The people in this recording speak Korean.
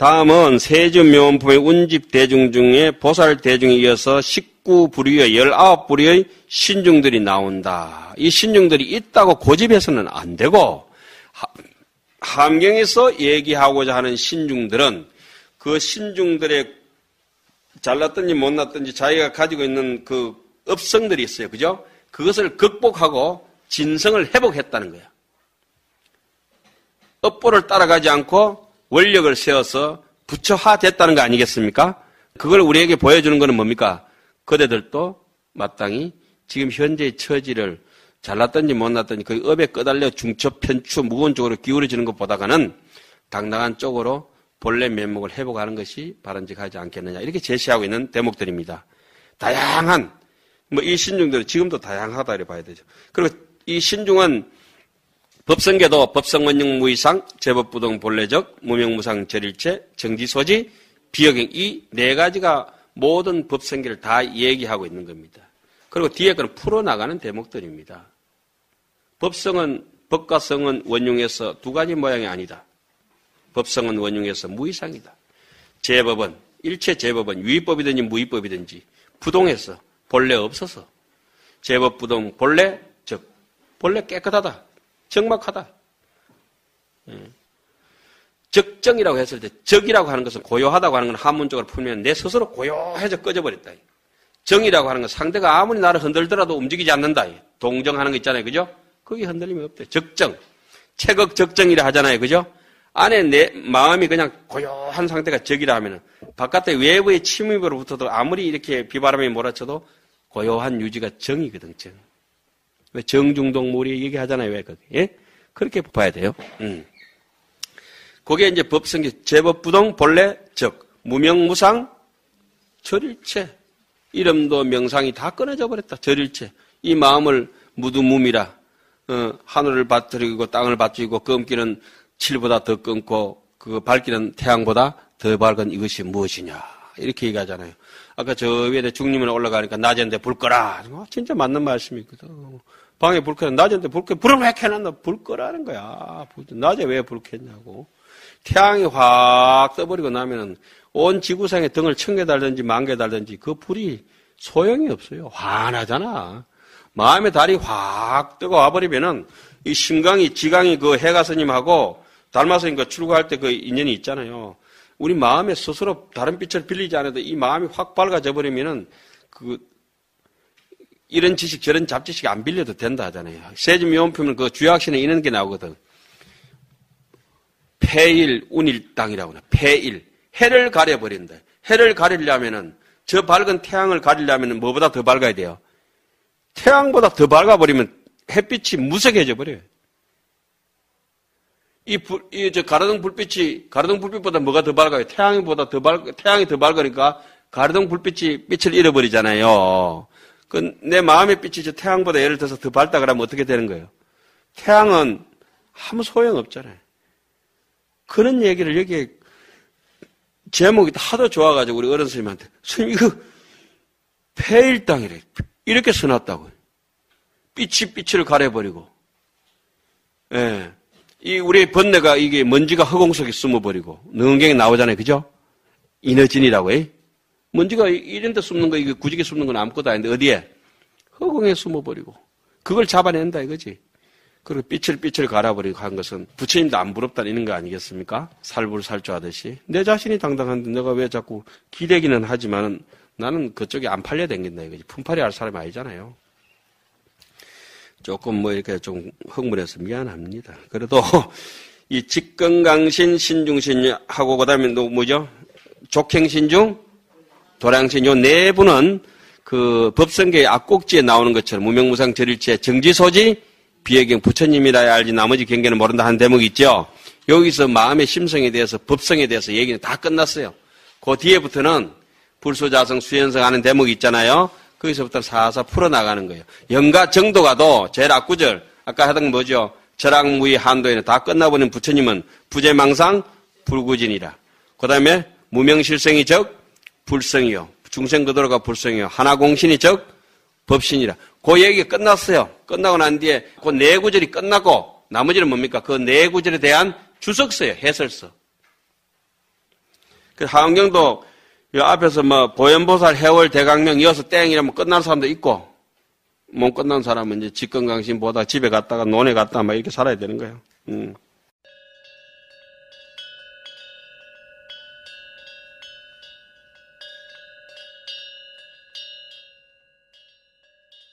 다음은 세주묘원품의 운집 대중 중에 보살 대중에 이어서 19부류의 19부류의 신중들이 나온다. 이 신중들이 있다고 고집해서는 안 되고 함경에서 얘기하고자 하는 신중들은 그 신중들의 잘났든지 못났든지 자기가 가지고 있는 그 업성들이 있어요. 그죠? 그것을 극복하고 진성을 회복했다는 거야. 업보를 따라가지 않고 원력을 세워서 부처화됐다는 거 아니겠습니까? 그걸 우리에게 보여주는 것은 뭡니까? 그대들도 마땅히 지금 현재의 처지를 잘났든지 못났든지 그 업에 끄달려 중첩, 편추, 무거운 쪽으로 기울어지는 것보다는 당당한 쪽으로 본래 면목을 회복하는 것이 바람직하지 않겠느냐 이렇게 제시하고 있는 대목들입니다. 다양한 뭐 이 신중들은 지금도 다양하다 이렇게 봐야 되죠. 그리고 이 신중은 법성계도 법성원령 무이상 제법부동 본래적 무명무상 절일체 정지소지 비역행 이 네 가지가 모든 법성계를 다 얘기하고 있는 겁니다. 그리고 뒤에 거는 풀어나가는 대목들입니다. 법성은 법과 성은 원흉에서 두 가지 모양이 아니다. 법성은 원흉에서 무이상이다. 제법은 일체 제법은 유의법이든지 무의법이든지 부동해서 본래 없어서 제법 부동 본래 즉 본래 깨끗하다. 정막하다. 예. 적정이라고 했을 때 적이라고 하는 것은 고요하다고 하는 건 한문적으로 풀면 내 스스로 고요해져 꺼져버렸다. 정이라고 하는 건 상대가 아무리 나를 흔들더라도 움직이지 않는다. 동정하는 거 있잖아요. 그죠? 그게 흔들림이 없대. 적정. 체극 적정이라 하잖아요. 그죠? 안에 내 마음이 그냥 고요한 상태가 적이라 하면은 바깥에 외부의 침입으로부터도 아무리 이렇게 비바람이 몰아쳐도 고요한 유지가 정이거든, 정. 왜 정중동물이 얘기하잖아요. 왜 그게? 예? 그렇게 봐야 돼요. 음. 그게 이제 법성기 제법부동 본래 즉 무명무상 절일체 이름도 명상이 다 끊어져 버렸다. 절일체 이 마음을 무두무미라 어, 하늘을 받들이고 땅을 받들이고 검기는 칠보다 더 끊고 그 밝기는 태양보다 더 밝은 이것이 무엇이냐 이렇게 얘기하잖아요. 아까 저 위에 중림을 올라가니까 낮인데 불 꺼라. 어, 진짜 맞는 말씀이거든. 방에 불 켜는 낮인데 불 켜. 불을 왜 켜놨나? 불 꺼라는 거야. 낮에 왜 불 켰냐고. 태양이 확 떠버리고 나면은 온 지구상에 등을 천 개 달든지 만 개 달든지 그 불이 소용이 없어요. 환하잖아. 마음의 달이 확 뜨고 와버리면은 이 심강이, 지강이 그 해가 스님하고 달마스님 그 출구할 때 그 인연이 있잖아요. 우리 마음에 스스로 다른 빛을 빌리지 않아도 이 마음이 확 밝아져 버리면은 그 이런 지식 저런 잡지식 안 빌려도 된다 하잖아요. 세진미원품은 그 주약신에 이런 게 나오거든. 폐일 운일땅이라고 해. 폐일 해를 가려 버린다. 해를 가리려면은 저 밝은 태양을 가리려면은 뭐보다 더 밝아야 돼요. 태양보다 더 밝아 버리면 햇빛이 무색해져 버려요. 이 불, 이, 저, 가르등 불빛이, 가르등 불빛보다 뭐가 더 밝아요? 태양보다 더 밝, 태양이 더 밝으니까 가르등 불빛이 빛을 잃어버리잖아요. 그, 내 마음의 빛이 저 태양보다 예를 들어서 더 밝다 그러면 어떻게 되는 거예요? 태양은 아무 소용 없잖아요. 그런 얘기를 여기에 제목이 하도 좋아가지고 우리 어른 스님한테, 스님, 이거 폐일땅이래. 이렇게 써놨다고요. 빛이 빛을 가려버리고. 예. 이 우리 번뇌가 이게 먼지가 허공 속에 숨어버리고 능경에 나오잖아요, 그죠? 이너진이라고 해. 먼지가 이런 데 숨는 거, 이게 구직에 숨는 건 아무것도 아닌데 어디에? 허공에 숨어버리고 그걸 잡아낸다 이거지. 그리고 빛을 빛을 갈아버리고 한 것은 부처님도 안 부럽다는 이런 거 아니겠습니까? 살불살주 하듯이 내 자신이 당당한데 내가 왜 자꾸 기대기는 하지만 나는 그쪽에 안 팔려 댕긴다 이거지. 품팔이 할 사람이 아니잖아요. 조금 뭐 이렇게 좀 흥분해서 미안합니다. 그래도 이 직건강신, 신중신하고 그다음에 또 뭐죠? 족행신중, 도량신 요 네 분은 그 법성계의 앞곡지에 나오는 것처럼 무명무상 절일체 정지소지 비해경 부처님이라야 알지 나머지 경계는 모른다 하는 대목이 있죠. 여기서 마음의 심성에 대해서 법성에 대해서 얘기는 다 끝났어요. 그 뒤에부터는 불소자성 수연성 하는 대목이 있잖아요. 거기서부터 사사 풀어나가는 거예요. 영가 정도가도 제일 앞구절, 아까 하던 뭐죠? 절악무의 한도에는 다 끝나버린 부처님은 부재망상 불구진이라. 그 다음에 무명실성이 적 불성이요. 중생 그대로가 불성이요. 하나공신이 적 법신이라. 그 얘기 끝났어요. 끝나고 난 뒤에 그 네 구절이 끝나고 나머지는 뭡니까? 그 네 구절에 대한 주석서예요. 해설서. 그 하원경도 이 앞에서 뭐 보현보살 해월 대강령 이어서 땡 이러면 끝난 사람도 있고 못 끝난 사람은 이제 직건강신 보다 집에 갔다가 논에 갔다 막 이렇게 살아야 되는 거예요. 음.